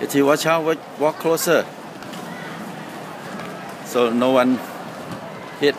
If you watch out, walk closer. So no one hit